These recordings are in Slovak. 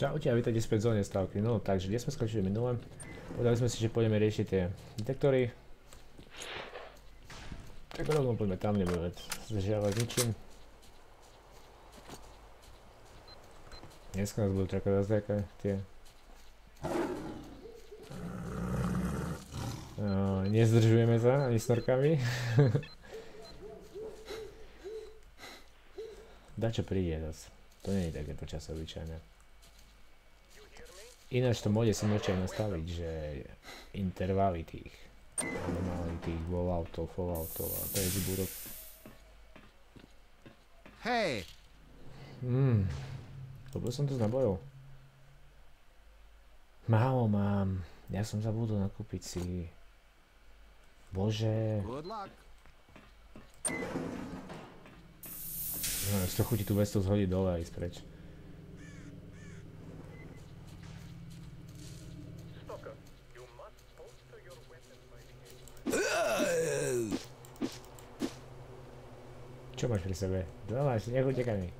Čaute a vítajte späť v zóne stavky. No, takže kde sme skončili minulé? Povedali sme si, že pôjdeme riešiť tie detektory. Tak rovno poďme tam, nebudeme zdržiavať ničím. Dneska nás budú čakať zase nejaké tie... Nezdržujeme sa ani snorkami. Dačo príde zase. To nie je takéto čas obyčajné. Ináč to môže si môžete nastaviť, že intervaly tých anomály tých falloutov, falloutov a to je zbúrok. Hej! Hmm. Dobre som to znabojil. Málo mám. Ja som zabudol nakúpiť si... Bože. Good luck. No, to chutí tú vestu zhodiť dole a ísť preč. Čo máš pri sebe? Dva máš, nech utekaj mi.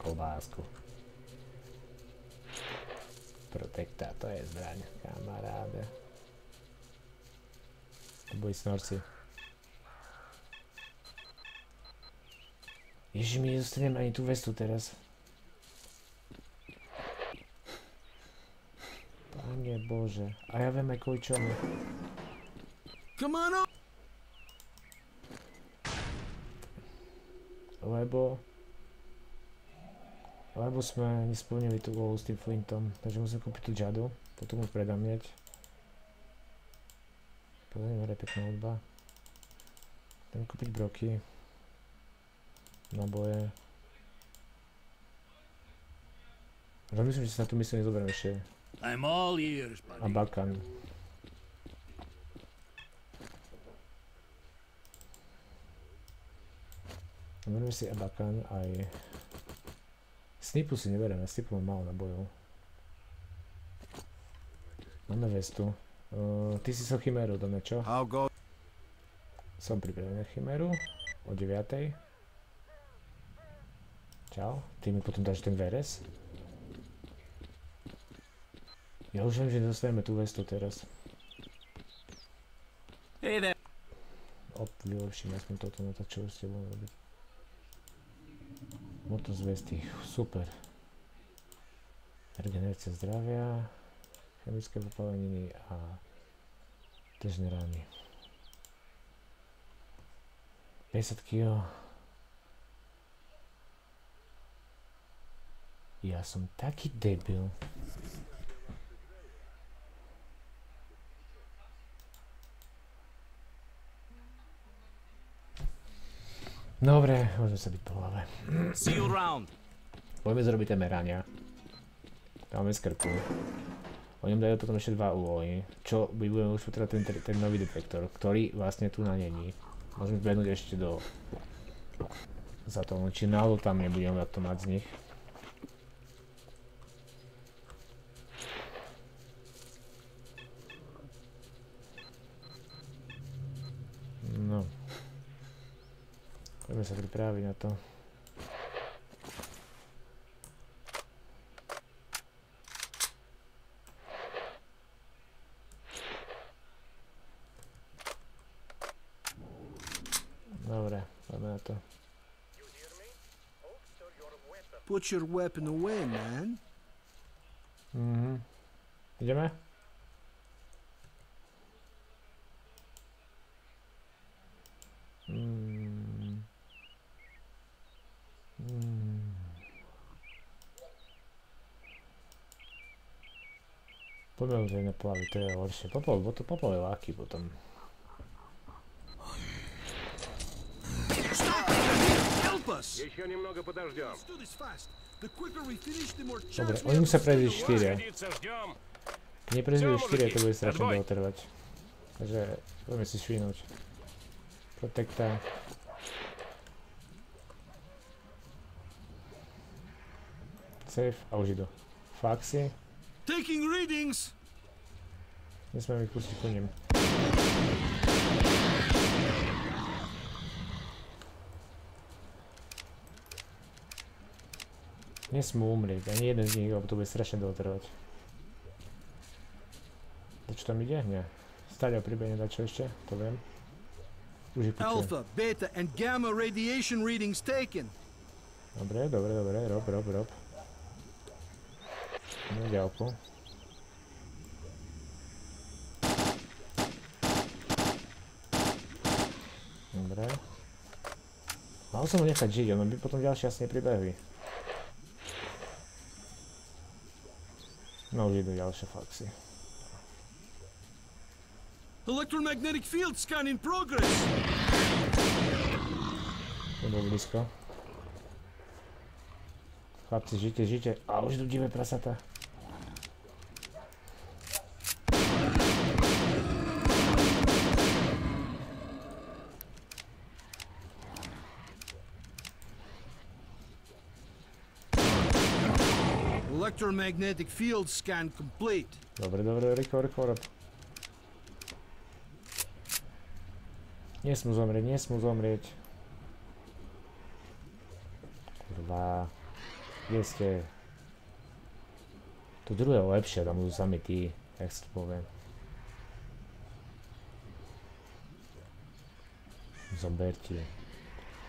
Kolbásku. Protekta, to je zbraň, kamaráde. Boj snorci. Ježiš, mi nedostanem ani tú vestu teraz. Pane Bože. A ja viem aj kvôli čomu. Come on up! Lebo lebo sme nesplnili tú úlohu s tým flintom, takže musím kúpiť tú džadu, potom mu predám mieť. Pozrieme, je pekná hudba. Idem kúpiť broky. Naboje. Rozmyslím, že sa na tú misiu nezoberiem ešte. A bakan. Berme si Abakan aj... Snipu si nebereme, Snipu mám málo nabojov. Máme vestu. Uh, ty si so Chimeru, do čo? Som pripravený na Chimeru. O 9. Čau. Ty mi potom dáš ten VRS. Ja už viem, že dostaneme tú vestu teraz. Hey there. Op, vylepším aspoň toto na to, čo s tebou robiť. Moto zvesty, super. Regenerácia zdravia, chemické popaleniny a tržné rány. 50 kg. Ja som taký debil. Dobre, môžeme sa byť po hlave. Poďme zrobiť tie merania. Dáme skrpu. O ňom dajú potom ešte dva úlohy, čo by budeme už potrebovať ten, ten nový detektor, ktorý vlastne tu na není. Môžeme zbednúť ešte do... za to, či náhodou tam nebudeme to mať z nich. No. Poďme sa pripraviť na to. Dobre, poďme na to. Put your weapon away, man. Mhm. Ideme? Poďme už aj neplaviť, to je horšie. Popol, to popol je ľahký potom. Dobre, oni musia prejsť 4. Keď neprejsť 4, to bude strašne dlho trvať. Takže poďme si švinúť. Protekta. Safe a už idú. Faxi. Taking readings. Nesmieme ich pustiť po ním. Nesmú umrieť, ani jeden z nich, lebo to bude strašne dlho trvať. To čo tam ide? Nie. Stáľa pribehne dať čo ešte, to viem. Už ich počujem. Alpha, beta, and gamma radiation readings taken. Dobre, dobre, dobre, rob, rob, rob. No ďalku. Dobre. Mal som ho nechať žiť, ono by potom ďalšie asi nepribehli. No už idú ďalšie faxy. Electromagnetic field scan in progress. To bolo blízko. Chlapci, žite, žite. A už idú divé prasata. Electromagnetic field scan complete. Dobre, dobre, rýchlo, rob. Nesmú zomrieť, nesmú zomrieť. Kurva. Kde ste? To druhé lepšie, tam budú sami tí, jak si to poviem. Zoberte.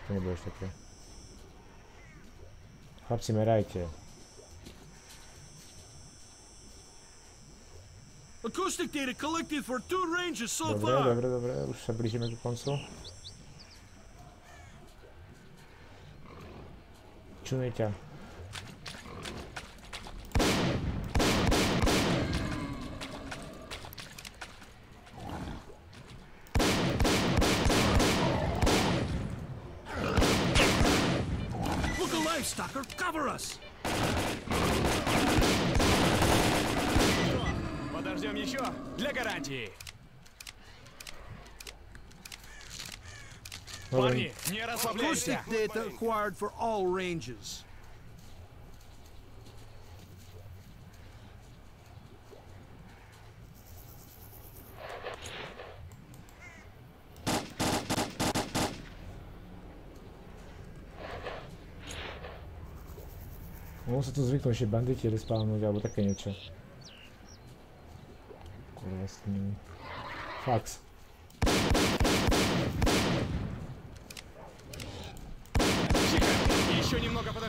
To nebudeš také. Chlapci, merajte. Acoustic data collected for two ranges so Dobre, far. dobre, dobre, už sa blížime ku koncu. Čujem ťa. Парни, не расслабляйся. Acoustic data acquired for all ranges. Mohol sa tu zvyknúť ešte banditi respawnúť alebo také niečo. Kurva s tým. Fax.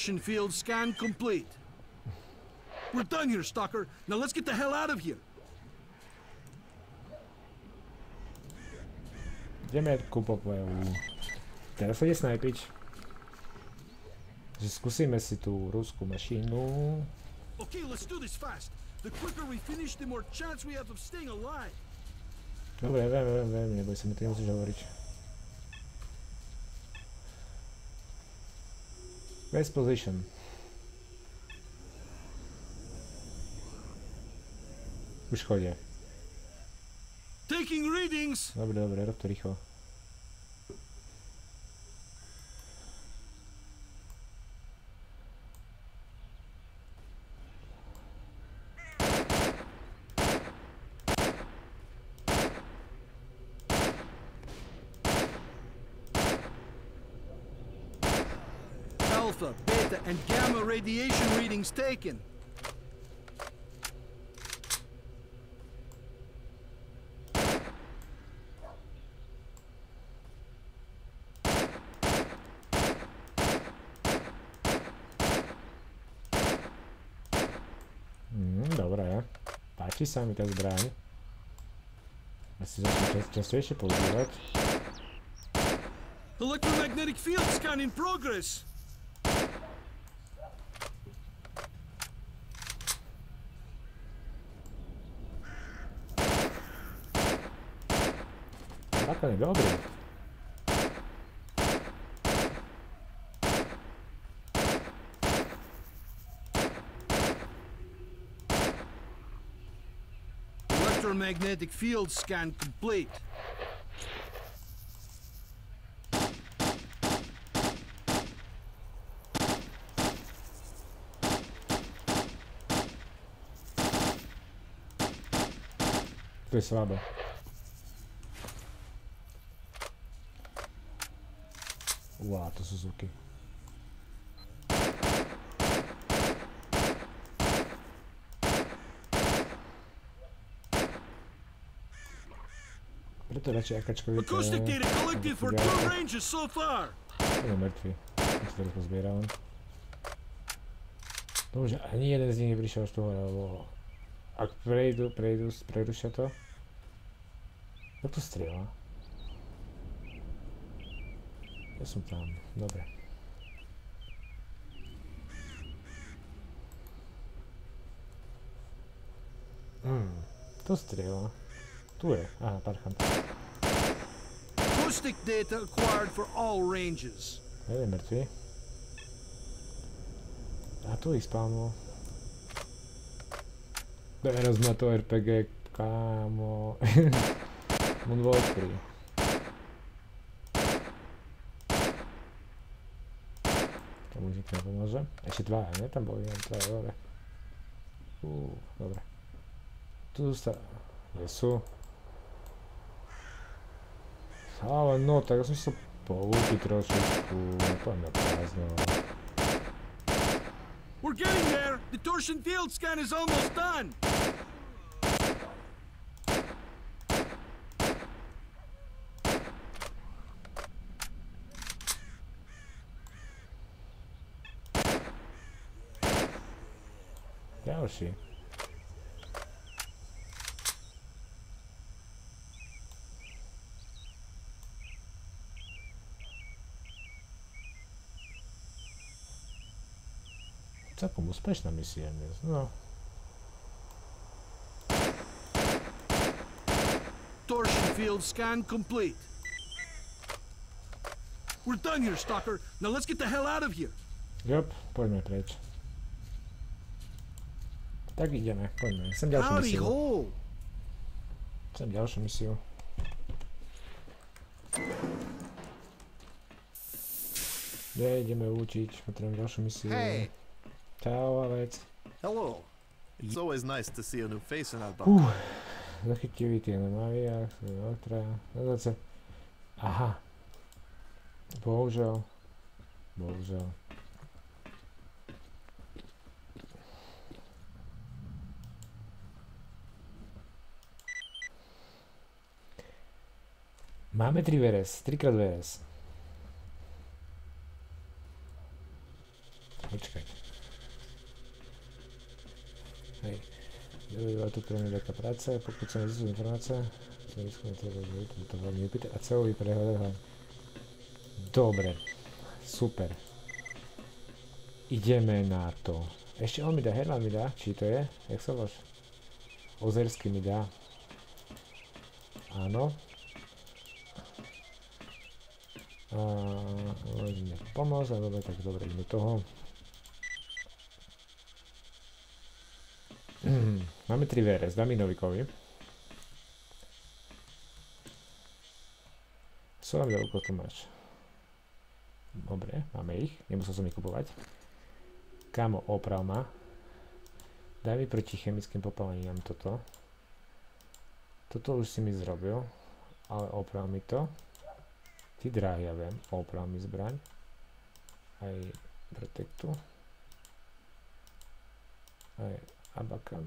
Torsion field scan complete. We're done here, Stalker. Now let's get the hell out of here. Ideme ku popelu. Teraz sa ide snajpiť. Že skúsime si tú ruskú mašínu. Okay, let's do this fast. The quicker we finish, the more chance we have of staying alive. Dobre, viem, viem, viem, neboj sa mi to nemusíš hovoriť. Best position. Už chodia. Taking readings. Dobre, dobre, rob to rýchlo. Radiation taken. Dobre. Páči sa mi tá zbraň. Asi začnem čas, častejšie používať. Electromagnetic field scan in progress. Tak on je dobrý. Electromagnetic field scan complete. To je slabé. Uá, to Suzuki. Preto radšej akačkovite... Acoustic data collected for two ranges so far. Je mŕtvy. Ja si to rýchlo zbieram. Bože, ani jeden z nich neprišiel až tu hore, lebo... Ak prejdu, prejdu, prerušia to. Kto to strieľa? Ja som tam, dobre. Hmm, to strieľa. Tu je, aha, parchant. Acoustic data acquired for all ranges. Jeden mŕtvy. A tu ich spavnul. Teraz na to RPG, kámo. Moonwalk 3. Už nikto nepomôže. Ešte dva, ne? Tam boli len dva, dobre. Uuu, dobre. Tu sa... Nie sú. Ale no, tak ja som sa poučiť trošičku. Poďme prázdno. We're getting there. The torsion field scan is almost done. Ďalší. Celkom úspešná misia dnes, no. Torsion field scan complete. We're done here, Stalker. Now let's get the hell out of here. Jop, poďme preč. Tak ideme, poďme. Sem ďalšiu misiu. Sem ďalšiu misiu. Nie, ideme učiť, potrebujem ďalšiu misiu. Hey, Čau, Alec. hello. It's always nice to see a new face in our bunker. Uh, zachytili tie nemavy a otra. No zase. Aha. Bohužiaľ. Bohužiaľ. Máme 3 VRS, 3 krát VRS. Počkaj. Hej. Využíva tu pre mňa taká práca, pokud sa nezistú informácie, to výskumné treba byť, to veľmi upýta a celový prehľad. Dobre, super. Ideme na to. Ešte on mi dá, Herman mi dá, či to je? Jak sa voláš? Ozersky mi dá. Áno. A môžeme pomôcť, ale dobre, tak dobre, ideme toho. Máme 3 VRS, dáme Novikovi. Som vám koľko tu máš. Dobre, máme ich, nemusel som ich kupovať. Kámo, oprav ma. Daj mi proti chemickým popáleniam toto. Toto už si mi zrobil, ale oprav mi to. Ty drahý, ja viem, oprav mi zbraň. Aj protektu. Aj abakan.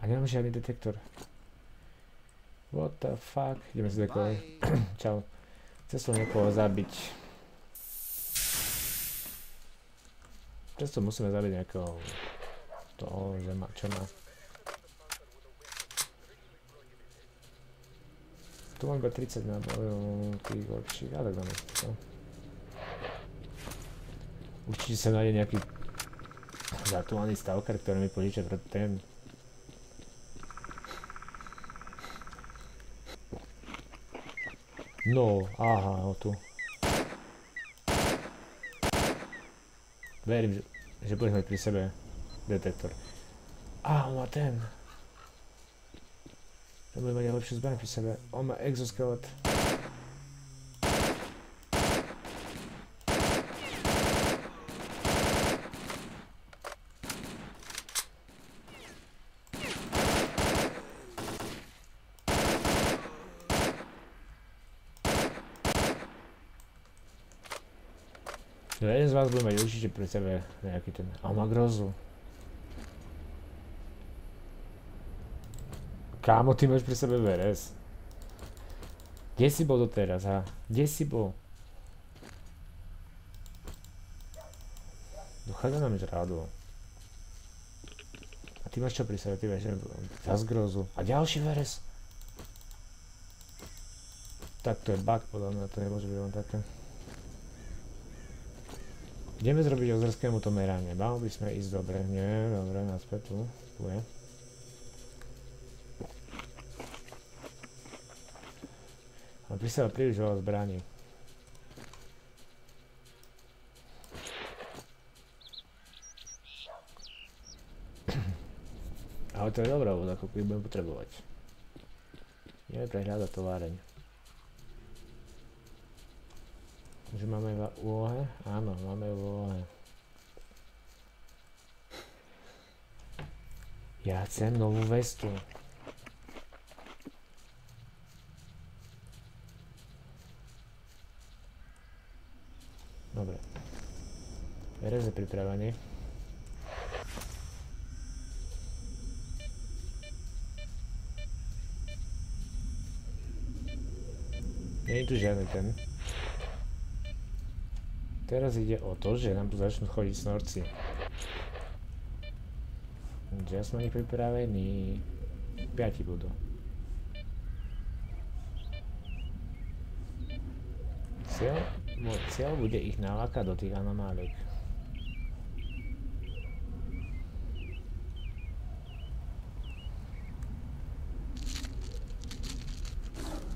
A nemám žiadny detektor. What the fuck? Ideme si dekovať. Čau. Chcel som niekoho zabiť. Často musíme zabiť nejakého toho, že má, čo má. Tu mám iba 30 nábojov, tých lepších, ale dáme si to. Určite sa nájde nejaký zaktuálny stavkar, ktorý mi požičia pre ten No, aha, no tu. Verím, že, budeš mať pri sebe detektor. Á, on má ten. Aj lepšiu zbraň pri sebe. On má exoskelet. No jeden z vás bude mať určite pri sebe nejaký ten... A on má grozu. Kámo, ty máš pri sebe veres. Kde si bol doteraz, ha? Kde si bol? Dochádza nám žrádu. A ty máš čo pri sebe? Ty máš zas grozu. A ďalší veres. Tak to je bug, podľa mňa to nemôže byť len také. Ideme zrobiť ozerskému to meranie. Mal by sme ísť dobre. Nie, dobre, naspäť tu. Tu je. Ale pri sebe príliš veľa zbraní. Ale to je dobrá voda, koľko ich budem potrebovať. Ideme prehľadať továreň. Že máme iba úlohe? Áno, máme úlohe. Ja chcem novú vestu. Dobre. Verez je pripravený. Nie je tu žiadny ten. Teraz ide o to, že nám tu začnú chodiť snorci. Ja sme oni pripravení. 5 budú. Cieľ, cieľ bude ich nalákať do tých anomáliek.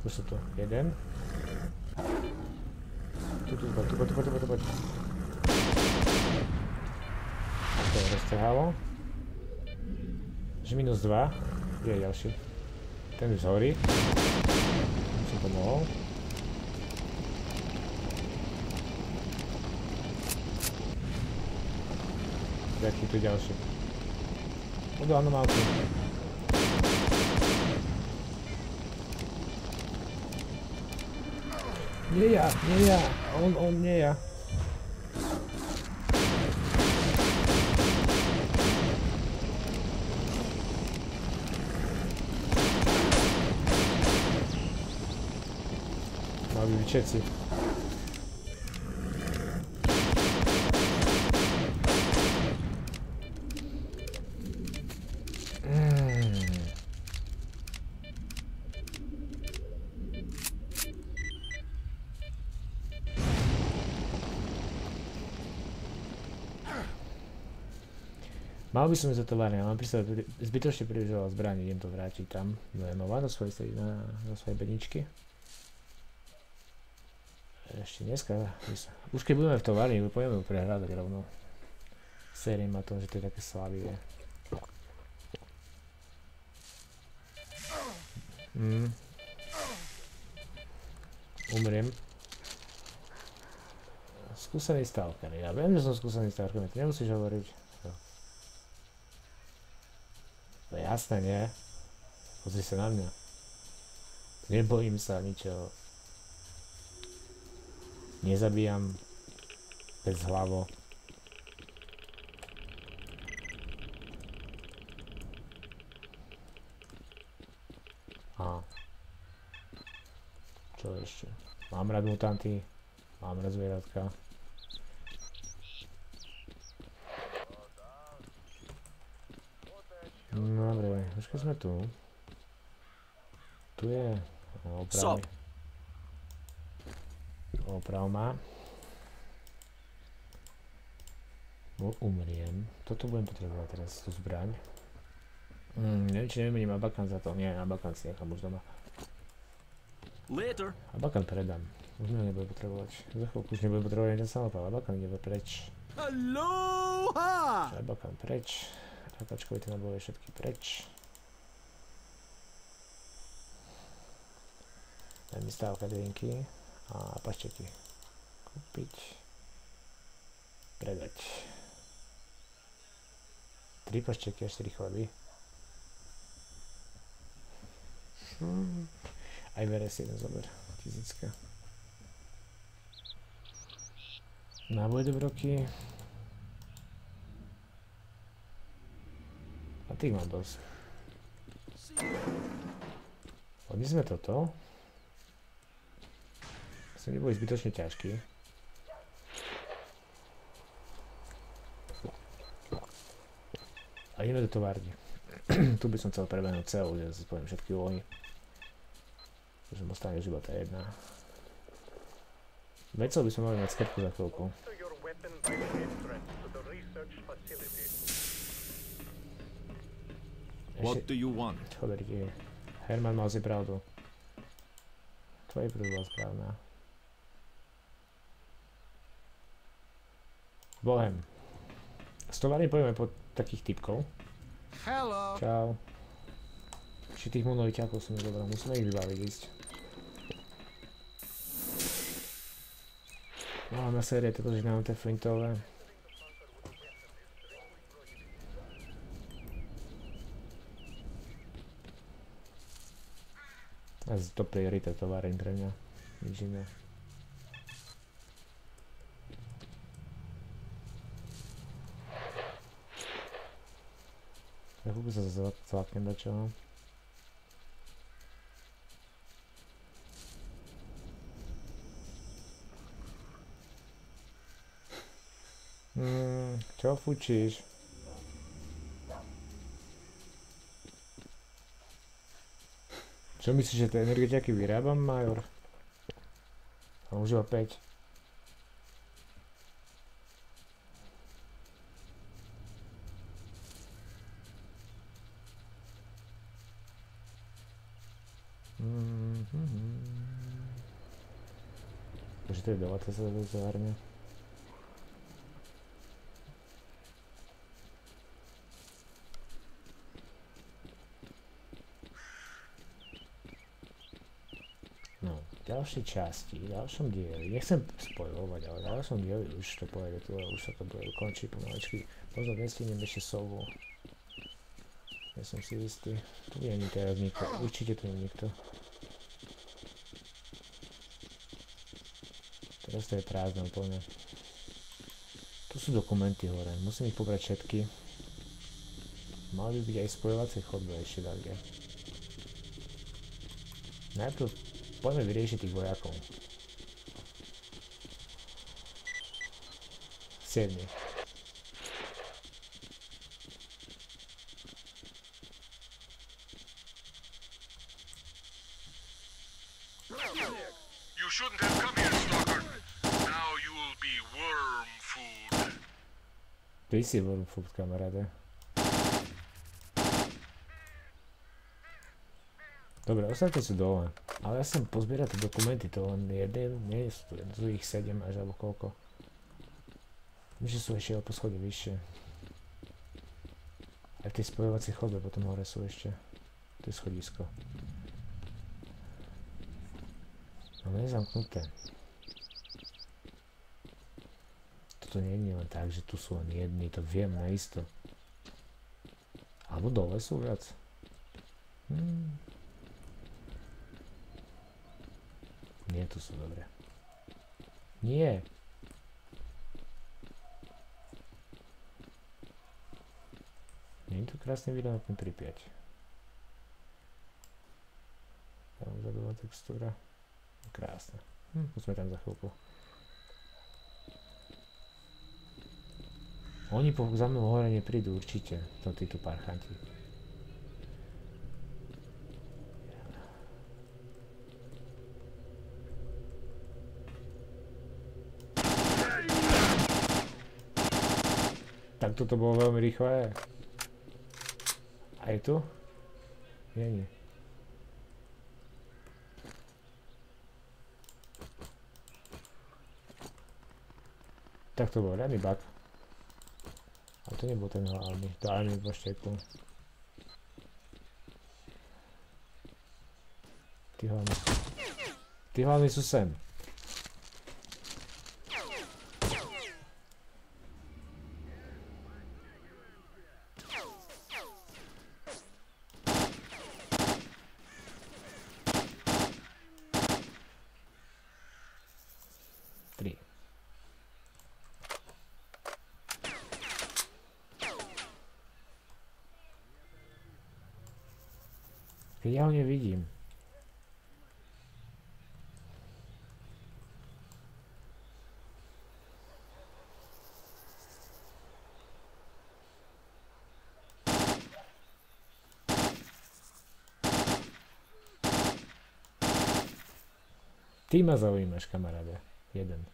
Už sú tu jeden. Tu, tu, tu, tu, tu, poď, tu, poď. To je roztrhalo. Minus 2. Kde je ďalší? Ten už horí. Som si pomohol. Jaký tu ďalší? Anomálky. Nie ja, nie ja. On, on, nie ja. Mali byť všetci. Mm. Mal by som ísť do továrne, ale pri- zbytočne príliš veľa zbraní, idem to vrátiť tam do Emova, do svojej, na, do svojej bedničky. Ešte dneska, už keď budeme v továrni, pôjdeme ju prehľadať rovno. Série ma to, že to je také slavivé. Mm. Umriem. Skúsený stalker, ja viem, že som skúsený stalker, mi to nemusíš hovoriť. Jo. To je jasné, nie? Pozri sa na mňa. Nebojím sa ničoho. Nezabíjam bez hlavo. A čo ešte? Mám rád mutanty, mám rád zvieratka. No dobre, počkaj sme tu. Tu je oprav. Sup? Oprav ma. Bo umriem. Toto budem potrebovať teraz, tú zbraň. Mm, neviem, či nevymením abakan za to. Nie, abakan si nechám už doma. Later. A bakan predám. Už mi ho nebudem potrebovať. Za chvíľku už nebudem potrebovať ani ten samopal. A bakan ide preč. Aloha! A bakan preč. Rakačkovi tie naboje všetky preč. Daj mi stávka drinky a pašteky. Kúpiť. Predať. 3 pašteky a 4 chleby. Hmm. Aj veres jeden zober. Tisícka. Náboj dobroky. A tých mám dosť. Hodili sme toto. Asi neboli zbytočne ťažký. A ideme do továrne. tu by som chcel prebehnúť celú, že si poviem všetky úlohy. Takže ostane už iba tá jedna. Vecel by sme mali mať skrpku za chvíľku. What Ešte, do you want? choderky. Herman mal si pravdu. Tvoje pravda bola správna. Bohem. Z továrne pojeme po takých typkov. Hello. Čau. Či tých monoliťákov som nezobral, musíme ich vybaviť ísť. Na série toto, že nám tie flintové. A to priorita továreň pre mňa. Nič iné. Ja vôbec sa zlaknem do čoho. Mm, čo fučíš? Čo myslíš, že tie energetiaky vyrábam, Major? Už iba 5. Mhm. Sa do továrne. No, v ďalšej časti, v ďalšom dieli, nechcem spojovať, ale v ďalšom dieli už to pojede tu, už sa to bude končiť pomaličky. Možno nestihnem ešte sovu. Ja som si istý. Nie je nikto, určite tu nie je nikto. Teraz to je prázdne úplne. Tu sú dokumenty hore, musím ich pobrať všetky. Mali by byť aj spojovacie chodby ešte také. Najprv poďme vyriešiť tých vojakov. 7. Worm food, kamaráde. Dobre, ostatní sú dole. Ale ja som pozbierať tie dokumenty, to len jeden, nie sú tu, ich 7 až alebo koľko. Myslím, že sú ešte o poschodie vyššie. Aj tie spojovacie chodbe potom hore sú ešte. To je schodisko. Je zamknuté. Toto nie je len tak, že tu sú len jedni, to viem naisto. Alebo dole sú viac. Hmm. Nie, tu sú dobre. Nie. Nie je video na ten Pripyat. Tam vzadová textúra. Krásne. Hm, sme tam za chvíľku. Oni po, za mnou hore neprídu určite, to títo parchanti. Tak toto bolo veľmi rýchle. A je tu? Nie, nie. Tak to bol riadny bug. To nebol ten hlavný. To aj mi poštekol. Tí hlavní. Tí hlavní sú sem. Keď ja ho nevidím. Ty ma zaujímaš, kamaráde. Jeden.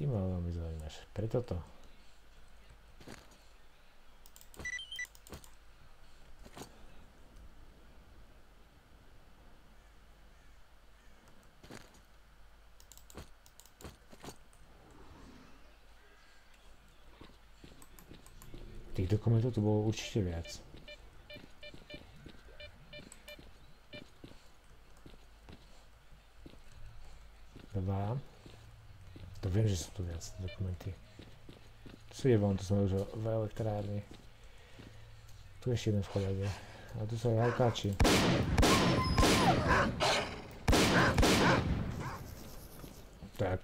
Ty ma veľmi zaujímaš. Preto to. Tých dokumentov tu bolo určite viac. Dva. To viem, že sú tu viac dokumenty. Tu sú je von, tu sme už v elektrárni. Tu ešte jeden vchod je. A tu sú aj hajkáči. Tak.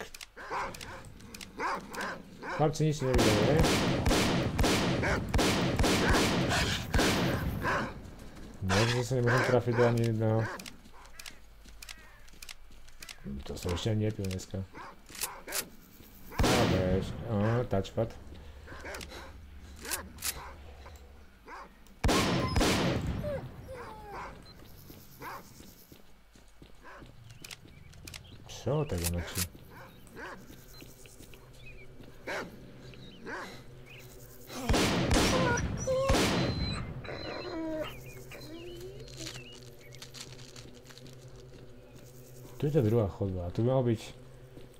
Chlapci nič nevideli, hej? No, že sa nemôžem trafiť do ani jedného. To som ešte ani nepil bež, aha, touchpad. Čo tak noči? Tu je tá druhá chodba a tu mal byť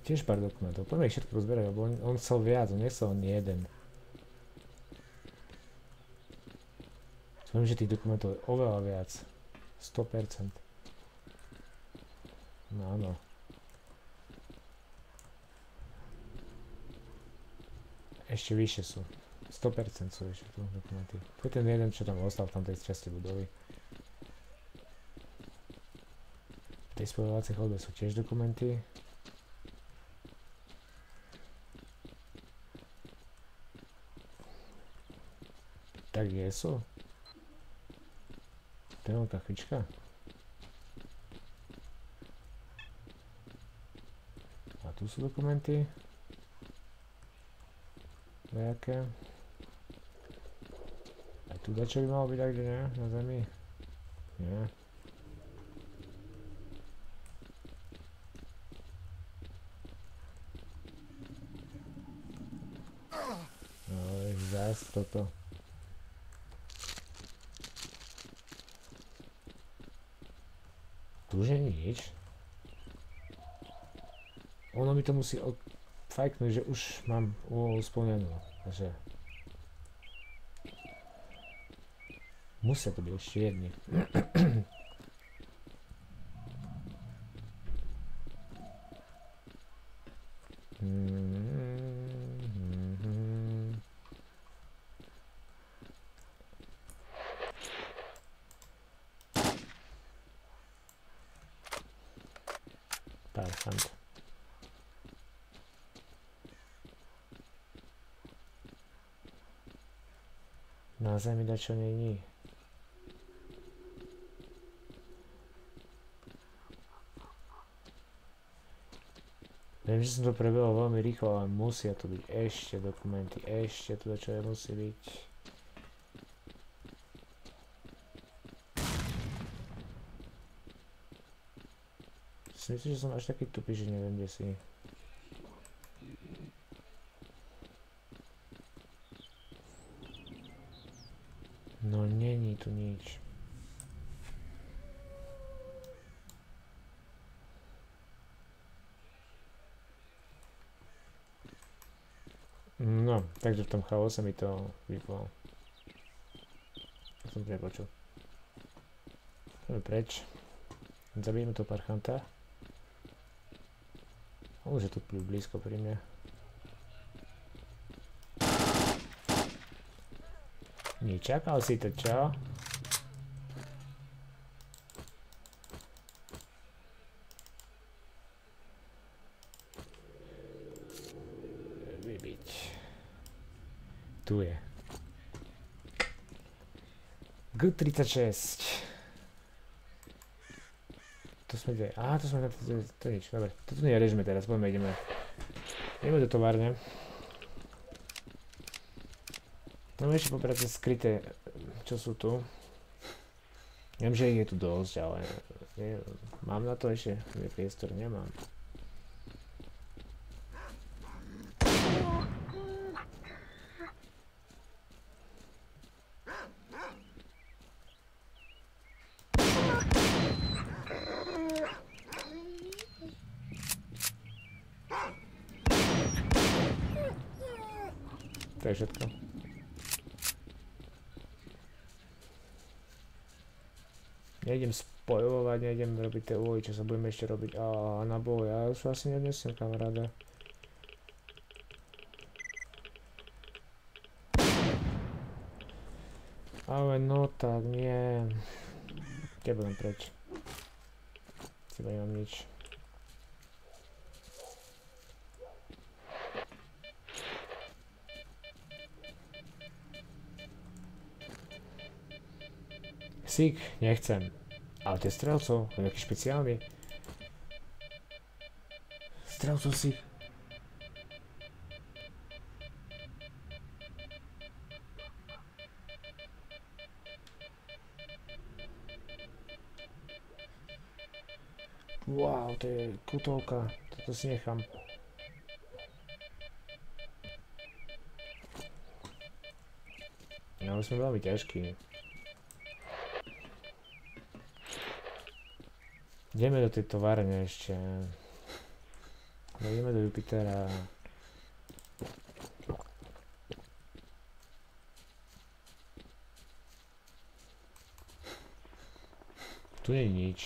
tiež pár dokumentov. Poďme ich všetko rozberať, lebo on, on chcel viac, on nechcel ani jeden. Viem, že tých dokumentov je oveľa viac. 100%. No áno. Ešte vyššie sú. 100% sú ešte tu dokumenty. To je ten jeden, čo tam ostal v tamtej časti budovy. V tej spojovacej chodbe sú tiež dokumenty. Tak je len kachlička. A tu sú dokumenty. Nejaké. Aj tu dačo by malo byť, ak nie? Na zemi? Nie. No, zás toto. Tu už nie je nič. Ono mi to musí od že už mám úlohu splnenú. Takže... Musia to byť ešte jedni. zemi dačo není. Viem, že som to prebehol veľmi rýchlo, ale musia tu byť ešte dokumenty, ešte tu čo je musí byť. Si že som až taký tupý, že neviem, kde si. Tu nič. No, takže v tom chaose mi to vyplo. Som to nepočul. Poďme preč. Zabijeme to parchanta. Už je tu blízko pri mne. Nečakal si to, čo? Vybiť. Tu je. G36. To sme kde? Á, to sme na to, to, to nič, dobre. Toto nerežme teraz, poďme, ideme. Ideme do továrne. No ešte pobrať tie skryté, čo sú tu. Viem, že ich je tu dosť, ale nie, mám na to ešte priestor, nemám. To je všetko. Nejdem spojovať, robiť tie úlohy, čo sa budeme ešte robiť. A na boj, ja už asi nednesem kamaráde. Ale no tak nie. Kde budem preč? Teba nemám nič. Sik, nechcem. Ale tie strelcov, je nejaký špeciálny. Strelcov si. Wow, to je kutovka. Toto si nechám. No, my sme veľmi ťažkí. Ideme do tej továrne ešte. No ideme do Jupitera. Tu nie je nič.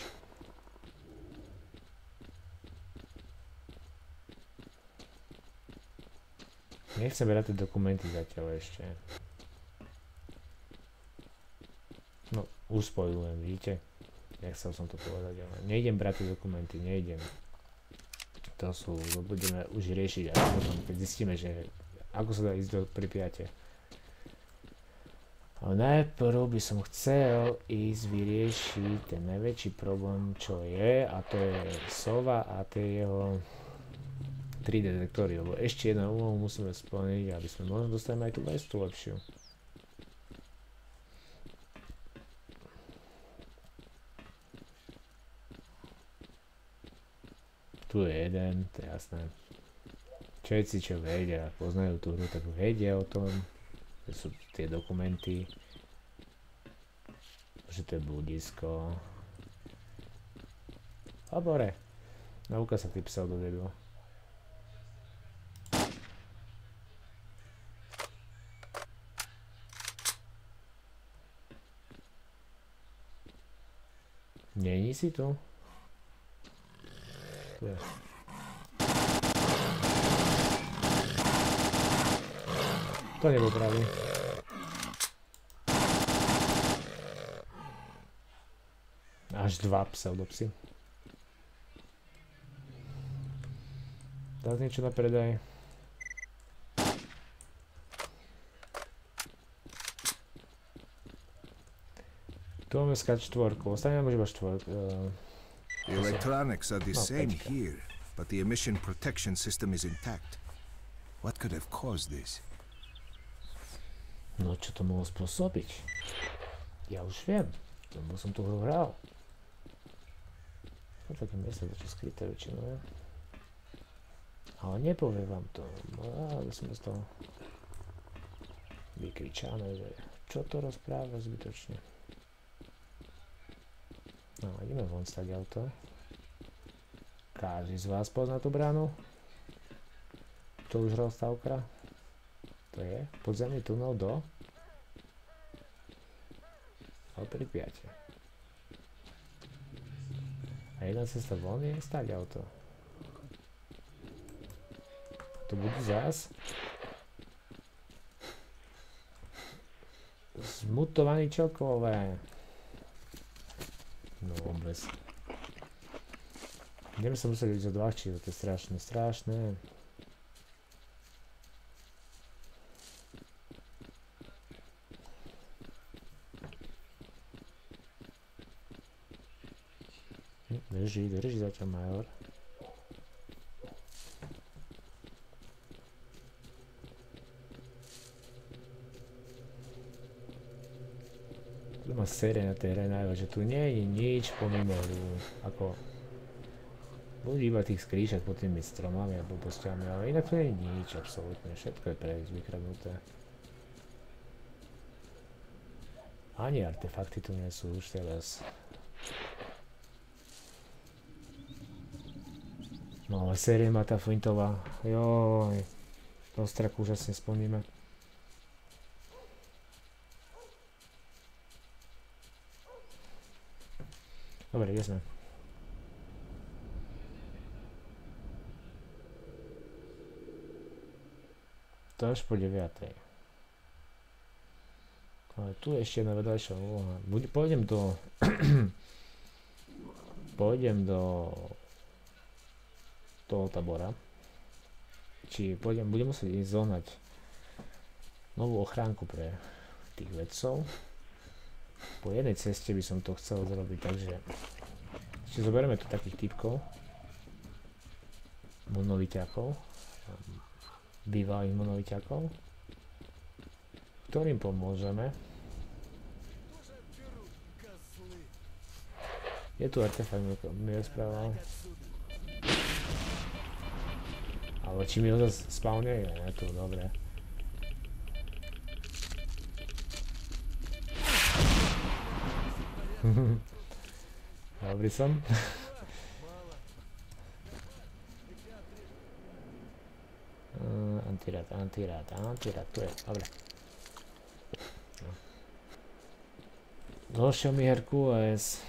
Nechcem brať tie dokumenty zatiaľ ešte. No, uspojujem, vidíte? Nechcel som to povedať, ale nejdem brať tie dokumenty, nejdem. To sú, to budeme už riešiť až potom, keď zistíme, že ako sa dá ísť do Pripiate. Ale najprv by som chcel ísť vyriešiť ten najväčší problém, čo je, a to je Sova a tie jeho 3 detektory, lebo ešte jednu úlohu musíme splniť, aby sme možno dostali aj tú vestu lepšiu. Tu je jeden, to je jasné. Všetci, čo vedia, poznajú tú hru, tak vedia o tom, že sú tie dokumenty, že to je bludisko. Obore, nauka sa ty psal do debilu. Není si tu? Je. To nebol pravý. Až dva pseudopsy. Dá niečo na predaj. Tu máme skať štvorku, ostane nám už iba štvorku. The electronics are the same here, but the emission protection system is intact. What could have caused this? no čo to mohlo spôsobiť? Ja už viem, lebo som hru hral. To také miesto, čo skryté väčšinou je. Ale nepovie vám to. Ale sme z toho vykričané, že čo to rozpráva zbytočne. No, ideme von auto. Každý z vás pozná tú bránu? To už rozstavka? To je podzemný tunel do? Ale pri piate. A jedna cesta von je stať auto. To budú zás zmutovaní čokové. No vôbec. Ideme sa museli ísť odľahčiť, to je strašné, strašné. Hm, Drží, drží zatiaľ major. Sere na tej hre najviac, že tu nie je nič pomimo hru. Ako... Budú iba tých skrýšek pod tými stromami a blbostiami, ale inak tu nie je nič absolútne. Všetko je prejsť vykradnuté. Ani artefakty tu nie sú už teraz. No ale série má tá flintová. Joj. To straku úžasne splníme. Dobre, kde sme? To až po 9. Ale tu je ešte jedna vedľajšia úloha. Pôjdem do... pôjdem do... toho tabora. Či pôjdem, budem musieť ísť zohnať novú ochránku pre tých vedcov. Po jednej ceste by som to chcel zrobiť, takže ešte zoberieme tu takých typkov. Monoliťakov. Bývalých monoliťakov. Ktorým pomôžeme. Je tu artefakt, mi rozprával. Ale či mi ho zase spawne? Je tu, dobre. Dobrý som. Uh, antirad, antirad, antirad, tu je, dobre. No. Došiel mi Herkules.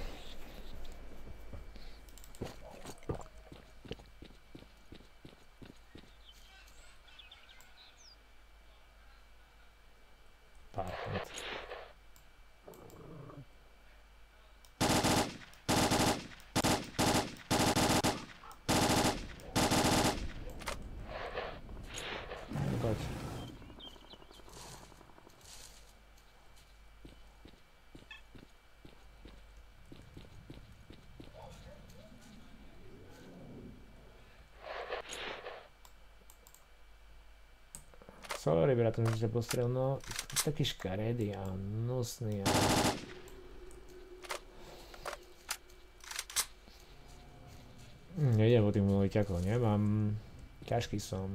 Sorry, bratom, že ťa postrel, no, taký škaredý a hnusný a... Hm, Nejdem po tých monoliťakov, nemám... Ťažký som.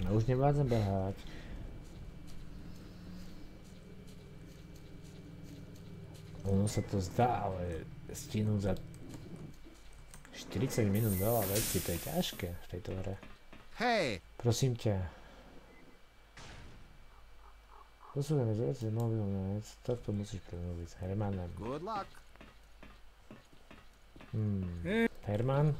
No už nevládzem behať. Ono sa to zdá, ale stihnúť za 40 minút veľa vecí, to je ťažké v tejto hre. Hey, Prosím ťa. Posúvame z veci mobilná vec, takto musíš premluviť s Hermanem. good luck. Hmm. Herman?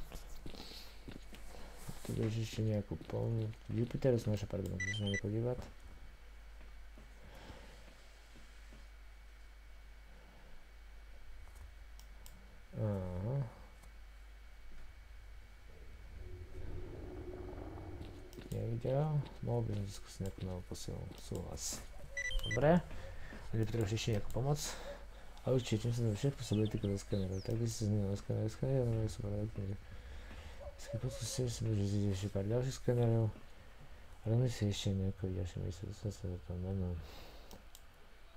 Tu ešte nejakú polnú... Jupiter som naša, pardon, musíš sa Aha. Nevidel. Mohol by som si skúsiť nejakú novú posilu. Súhlas. Dobre. Bude potrebuješ ešte nejakú pomoc. A určite, čím to všetko sa bude týkať skenerov. Tak by si zmenil skener, skener, no sú super, Keď podstate si môže zísť ešte pár ďalších skenerov. Ale my si ešte nejako ďalšie mysle, som sa to meno.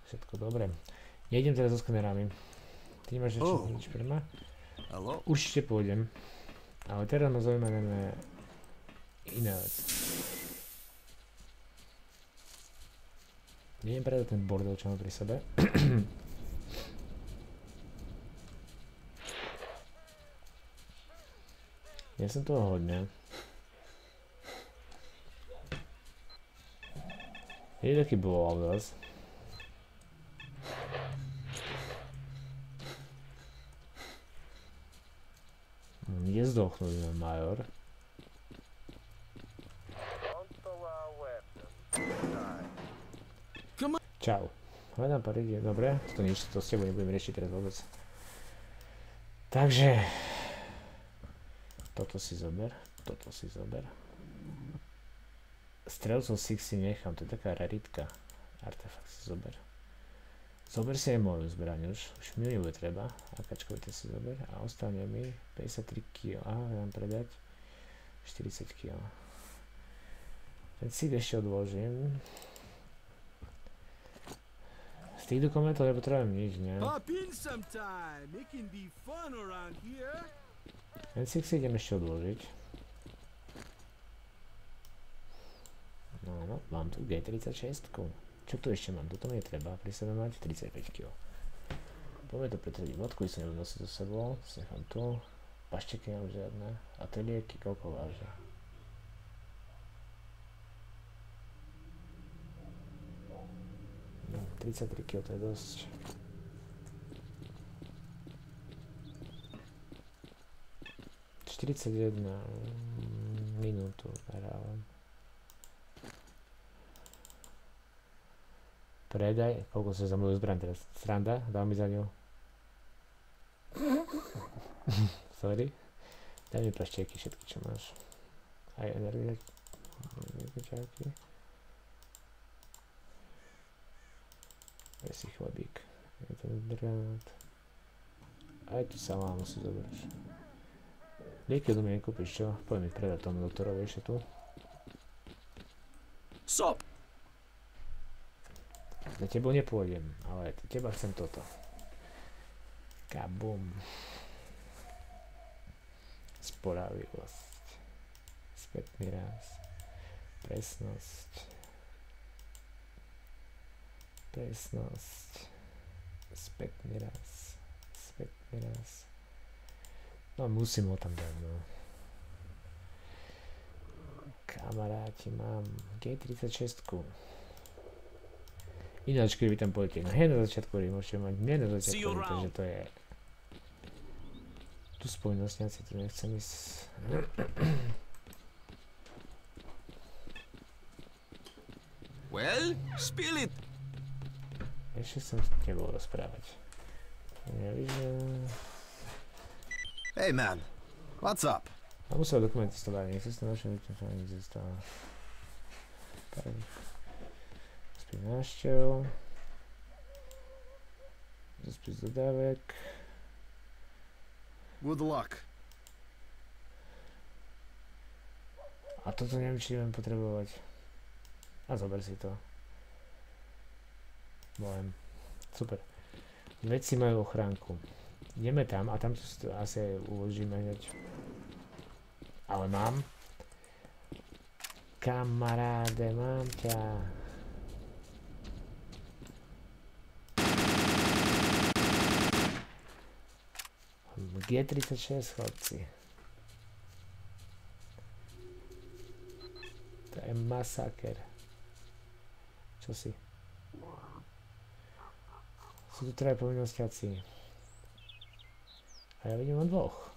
Všetko dobre. Nejdem teraz so skanerami. Ty máš ešte Oh. nič pre ma? Určite pôjdem. Ale teraz ma zaujíma najmä iná vec. Nejdem predať ten bordel, čo mám pri sebe. ja som toho hodne. Je taký bol zas. Weapons. Die. Čau. Hľadám pár ide, dobre, to nič, to s tebou nebudem riešiť teraz vôbec. Takže, toto si zober, toto si zober. Strelcov Six si nechám, to je taká raritka. Artefakt si zober. Zober si aj moju zbraň už, už mi ju treba. Akačkovite si zober a ostane mi 53 kg. Aha, dám predať 40 kg. Ten si ešte odložím. Z tých dokumentov nepotrebujem nič, ne? Ten si idem ešte odložiť. No, no, mám tu G36. Čo tu ešte mám? Toto mi treba pri sebe mať 35 kg. Poďme to pretrediť vodku, si nebudem nosiť so sebou. Nechám tu. Pašteky nemám žiadne. A tie lieky koľko vážia? No, 33 kg to je dosť. Štyridsať jedna mm, minútu hrávam. Predaj, koľko sa za moju zbraň teraz? Sranda, dal mi za ňu. Sorry. Daj mi paštieky všetky, čo máš. Aj energie. Energetičáky. Daj chlebík. Je to drát. Aj tu sa mám musí zobrať. Lieky do mňa nekúpiš, čo? Poďme predať tomu doktorovi ešte tu. Sop! Za tebou nepôjdem, ale teba chcem toto. Kabum. Sporavivosť. Spätný raz. Presnosť. Presnosť. Spätný raz. Spätný raz. No musím ho tam dať, no. Kamaráti, mám G36. Ináč, keby tam pôjdete na hen na začiatku, vy môžete mať mne na začiatku, takže to je... Tu spojnosť, ja si tu nechcem ísť... Well, spill it! Ešte som s tebou rozprávať. Nevidím... Hey man, what's up? A musel dokumenty z toho, nechcem sa našiť, nechcem sa nechcem sa sa nechcem sa 13. Rozpis dodawek. Good luck. A to co nie wiem, czy potrzebować. A zobacz si to. Bohem. Super. Veci majú ochránku. Ideme tam a tam to asi aj uložíme hneď. Ale mám. Kamaráde, mám ťa. G36, chlapci. To je masaker. Čo si? Sú tu traja povinnostiaci. A ja vidím len dvoch.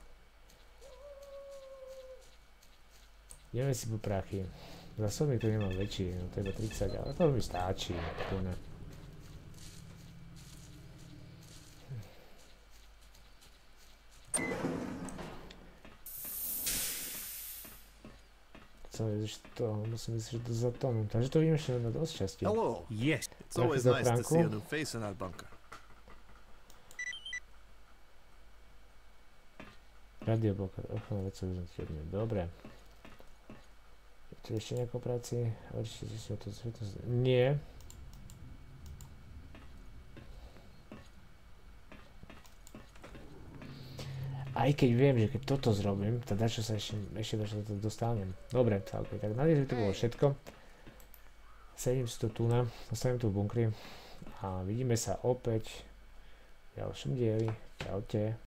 Ideme si po prachy. Zásobník to nemám väčší, no to je iba 30, ale to mi stáči. Kone. Co, już to musimy zjść do zatonu. Takže to víme, že na dost častě. Hello. Yes. It's always nice to see a new face in our bunker. Radio Bunker. Ochron no, lecę urząd jednym. Dobre. Oczywiście nie kooperacji. Oczywiście to zwykle. Nie. Aj keď viem, že keď toto zrobím, teda čo sa ešte, ešte to dostanem. Dobre, tak, okay, tak na to bolo všetko. Sedím si to tu na, ostanem tu v bunkri a vidíme sa opäť v ďalšom dieli. Čaute.